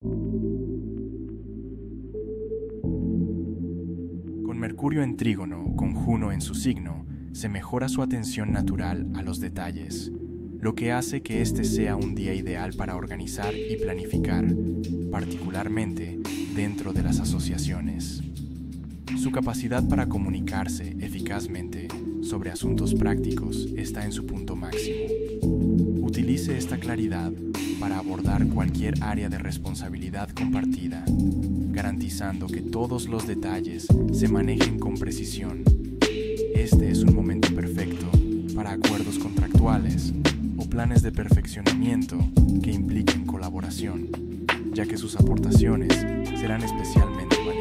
Con Mercurio en trígono, con Juno en su signo, se mejora su atención natural a los detalles, lo que hace que este sea un día ideal para organizar y planificar, particularmente dentro de las asociaciones. Su capacidad para comunicarse eficazmente sobre asuntos prácticos está en su punto máximo. Utilice esta claridad para abordar cualquier área de responsabilidad compartida, garantizando que todos los detalles se manejen con precisión. Este es un momento perfecto para acuerdos contractuales o planes de perfeccionamiento que impliquen colaboración, ya que sus aportaciones serán especialmente valiosas.